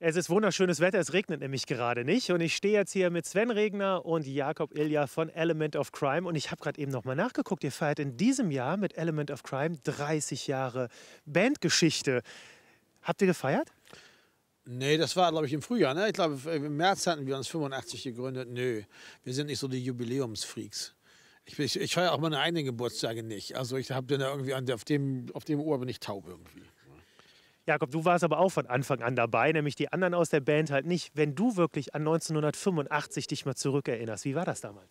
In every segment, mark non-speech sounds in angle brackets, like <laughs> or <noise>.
Es ist wunderschönes Wetter, es regnet nämlich gerade nicht. Und ich stehe jetzt hier mit Sven Regner und Jakob Ilja von Element of Crime. Und ich habe gerade eben nochmal nachgeguckt. Ihr feiert in diesem Jahr mit Element of Crime 30 Jahre Bandgeschichte. Habt ihr gefeiert? Nee, das war, glaube ich, im Frühjahr. Ne? Ich glaube, im März hatten wir uns 85 gegründet. Nö, wir sind nicht so die Jubiläumsfreaks. Ich, ich, ich feiere auch meine eigenen Geburtstage nicht. Also ich habe dann irgendwie an, auf, dem, auf dem Ohr bin ich taub irgendwie. Jakob, du warst aber auch von Anfang an dabei, nämlich die anderen aus der Band halt nicht. Wenn du wirklich an 1985 dich mal zurückerinnerst, wie war das damals?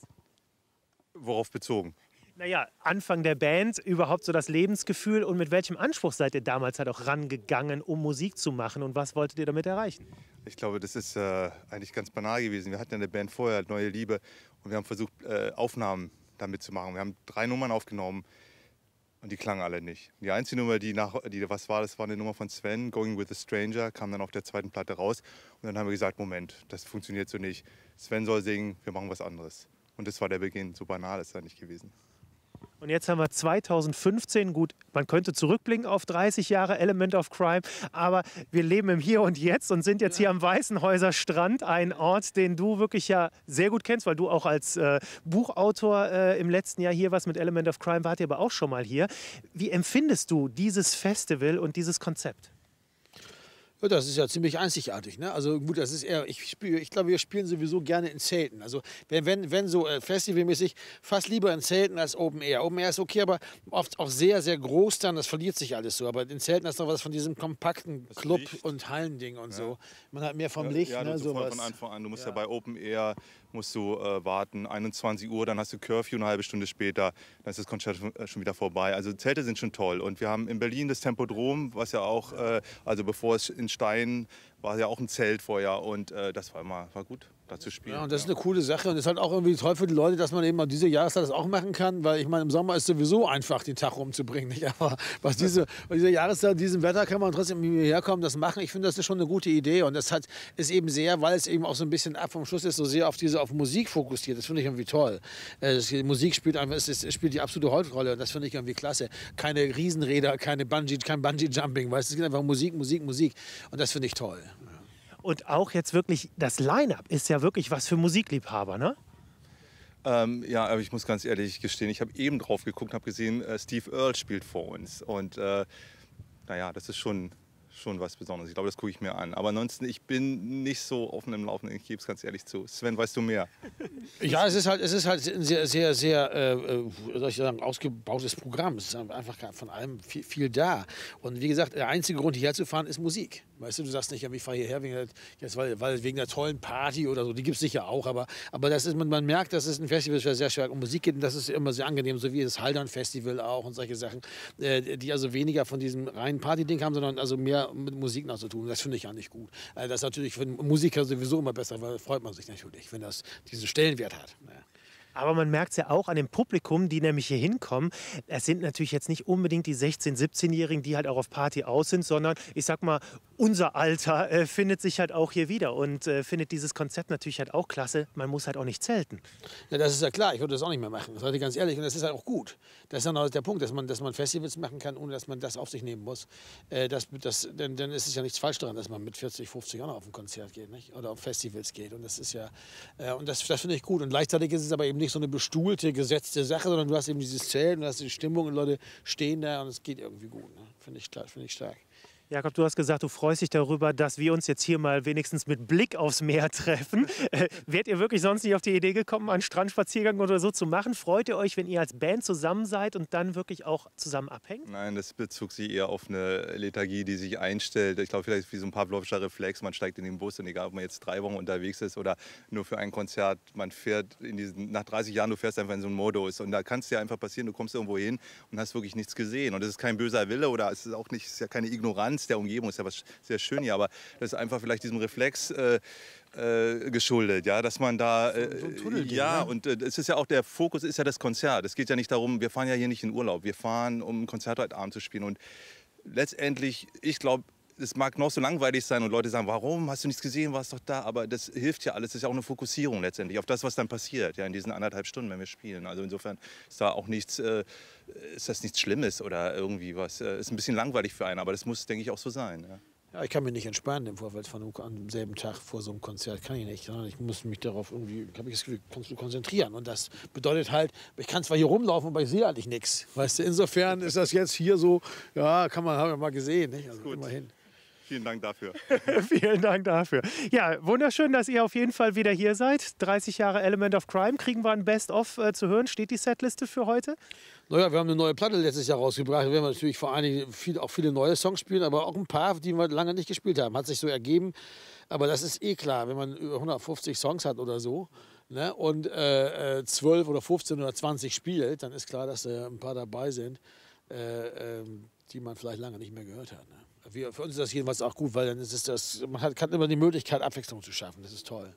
Worauf bezogen? Naja, Anfang der Band, überhaupt so das Lebensgefühl und mit welchem Anspruch seid ihr damals halt auch rangegangen, um Musik zu machen und was wolltet ihr damit erreichen? Ich glaube, das ist äh, eigentlich ganz banal gewesen. Wir hatten ja eine Band vorher, Neue Liebe, und wir haben versucht, äh, Aufnahmen damit zu machen. Wir haben drei Nummern aufgenommen und die klangen alle nicht. Die einzige Nummer, die nach, die was war, das war eine Nummer von Sven, Going with a Stranger, kam dann auf der zweiten Platte raus. Und dann haben wir gesagt, Moment, das funktioniert so nicht. Sven soll singen, wir machen was anderes. Und das war der Beginn. So banal ist er nicht gewesen. Und jetzt haben wir 2015. Gut, man könnte zurückblicken auf 30 Jahre Element of Crime, aber wir leben im Hier und Jetzt und sind jetzt hier am Weißenhäuser Strand, ein Ort, den du wirklich ja sehr gut kennst, weil du auch als äh, Buchautor äh, im letzten Jahr hier warst mit Element of Crime, wart ihr aber auch schon mal hier. Wie empfindest du dieses Festival und dieses Konzept? Ja, das ist ja ziemlich einzigartig. Ne? Also gut, das ist eher, ich, spiel, ich glaube, wir spielen sowieso gerne in Zelten. Also wenn, wenn, wenn so äh, festivalmäßig, fast lieber in Zelten als Open Air. Open Air ist okay, aber oft auch sehr, sehr groß dann, das verliert sich alles so. Aber in Zelten ist noch was von diesem kompakten das Club- Licht. und Hallending und ja. so. Man hat mehr vom ja, Licht. Ja, ne, so von Anfang an. Du musst ja, bei Open Air musst du äh, warten, 21 Uhr, dann hast du Curfew eine halbe Stunde später, dann ist das Konzert schon, äh, schon wieder vorbei. Also Zelte sind schon toll. Und wir haben in Berlin das Tempodrom, was ja auch, äh, also bevor es in Stein war ja auch ein Zelt vorher und äh, das war immer war gut da zu spielen. Ja, und das ist eine coole Sache und es ist halt auch irgendwie toll für die Leute, dass man eben mal diese Jahreszeit das auch machen kann, weil ich meine, im Sommer ist sowieso einfach, den Tag rumzubringen. Nicht? Aber was diese, bei dieser Jahreszeit, diesem Wetter kann man trotzdem hierher kommen, das machen. Ich finde, das ist schon eine gute Idee und das hat, ist eben sehr, weil es eben auch so ein bisschen ab vom Schluss ist, so sehr auf diese auf Musik fokussiert. Das finde ich irgendwie toll. Äh, das, Musik spielt einfach, es, es spielt die absolute Hauptrolle und das finde ich irgendwie klasse. Keine Riesenräder, keine Bungee, kein Bungee-Jumping, weißt? es geht einfach Musik, Musik, Musik und das finde ich toll. Und auch jetzt wirklich, das Line-Up ist ja wirklich was für Musikliebhaber, ne? Ähm, ja, aber ich muss ganz ehrlich gestehen, ich habe eben drauf geguckt, habe gesehen, äh, Steve Earle spielt vor uns. Und äh, naja, das ist schon schon was Besonderes. Ich glaube, das gucke ich mir an. Aber ansonsten, ich bin nicht so offen im Laufenden. Ich gebe es ganz ehrlich zu. Sven, weißt du mehr? <laughs> Ja, es ist halt, es ist halt ein sehr, sehr, sehr äh, äh, soll ich sagen, ausgebautes Programm. Es ist einfach von allem viel, viel da. Und wie gesagt, der einzige Grund, hierher zu fahren, ist Musik. Weißt du, du sagst nicht, ja, ich fahre hierher wegen jetzt, weil, weil wegen der tollen Party oder so. Die gibt es sicher auch. Aber, aber das ist, man, man merkt, dass es ein Festival ist, sehr stark um Musik geht. Und das ist immer sehr angenehm, so wie das Haldern Festival auch und solche Sachen, äh, die also weniger von diesem reinen Party-Ding haben, sondern also mehr mit Musik noch zu tun. Das finde ich ja nicht gut. Also das ist natürlich für einen Musiker sowieso immer besser, weil freut man sich natürlich, wenn das diesen Stellenwert hat. Ja. Aber man merkt es ja auch an dem Publikum, die nämlich hier hinkommen. Es sind natürlich jetzt nicht unbedingt die 16-, 17-Jährigen, die halt auch auf Party aus sind, sondern ich sag mal, unser Alter äh, findet sich halt auch hier wieder und äh, findet dieses Konzept natürlich halt auch klasse. Man muss halt auch nicht zelten. Ja, das ist ja klar. Ich würde das auch nicht mehr machen. Das sage ich ganz ehrlich. Und das ist halt auch gut. Das ist dann auch der Punkt, dass man, dass man Festivals machen kann, ohne dass man das auf sich nehmen muss. Äh, das, das, denn, dann ist es ja nichts falsch daran, dass man mit 40, 50 Jahren auf ein Konzert geht nicht? oder auf Festivals geht. Und das ist ja, äh, und das, das finde ich gut. Und gleichzeitig ist es aber eben nicht nicht so eine bestuhlte, gesetzte Sache, sondern du hast eben dieses Zelt und hast die Stimmung und Leute stehen da und es geht irgendwie gut. Ne? Finde ich, find ich stark. Jakob, du hast gesagt, du freust dich darüber, dass wir uns jetzt hier mal wenigstens mit Blick aufs Meer treffen. <laughs> Äh, wärt ihr wirklich sonst nicht auf die Idee gekommen, einen Strandspaziergang oder so zu machen? Freut ihr euch, wenn ihr als Band zusammen seid und dann wirklich auch zusammen abhängt? Nein, das bezog sich eher auf eine Lethargie, die sich einstellt. Ich glaube, vielleicht wie so ein Pavlovscher Reflex. Man steigt in den Bus und egal, ob man jetzt drei Wochen unterwegs ist oder nur für ein Konzert, man fährt in diesen, nach 30 Jahren, du fährst einfach in so einen Modus. Und da kann es dir einfach passieren, du kommst irgendwo hin und hast wirklich nichts gesehen. Und das ist kein böser Wille oder es ist auch nicht, ist ja keine Ignoranz Distanz der Umgebung ist ja was sehr schön hier, aber das ist einfach vielleicht diesem Reflex äh, äh, geschuldet, ja, dass man da äh, so, so ja ne? und äh, es ist ja auch der Fokus ist ja das Konzert. Es geht ja nicht darum, wir fahren ja hier nicht in Urlaub, wir fahren, um ein Konzert heute Abend zu spielen und letztendlich, ich glaube, es mag noch so langweilig sein und Leute sagen, warum hast du nichts gesehen, warst doch da, aber das hilft ja alles. Das ist ja auch eine Fokussierung letztendlich auf das, was dann passiert, ja, in diesen anderthalb Stunden, wenn wir spielen. Also insofern ist da auch nichts, äh, ist das nichts Schlimmes oder irgendwie was. Äh, ist ein bisschen langweilig für einen, aber das muss, denke ich, auch so sein. Ja. Ja, ich kann mich nicht entspannen im Vorfeld von einem, am selben Tag vor so einem Konzert. Kann ich nicht. Ich muss mich darauf irgendwie, habe ich das Gefühl, konzentrieren. Und das bedeutet halt, ich kann zwar hier rumlaufen, aber ich sehe eigentlich nichts. Weißt du, insofern ist das jetzt hier so, ja, kann man, haben wir mal gesehen. Nicht? Also immerhin. Vielen Dank dafür. <laughs> Vielen Dank dafür. Ja, wunderschön, dass ihr auf jeden Fall wieder hier seid. 30 Jahre Element of Crime. Kriegen wir ein Best-of äh, zu hören? Steht die Setliste für heute? Naja, wir haben eine neue Platte letztes Jahr rausgebracht. Wir werden natürlich vor allen Dingen viel, auch viele neue Songs spielen, aber auch ein paar, die wir lange nicht gespielt haben. Hat sich so ergeben. Aber das ist eh klar, wenn man über 150 Songs hat oder so ne, und äh, äh, 12 oder 15 oder 20 spielt, dann ist klar, dass äh, ein paar dabei sind, äh, ähm, die man vielleicht lange nicht mehr gehört hat. Ne? Für uns ist das jedenfalls auch gut, weil dann ist es das, man hat, hat immer die Möglichkeit, Abwechslung zu schaffen. Das ist toll.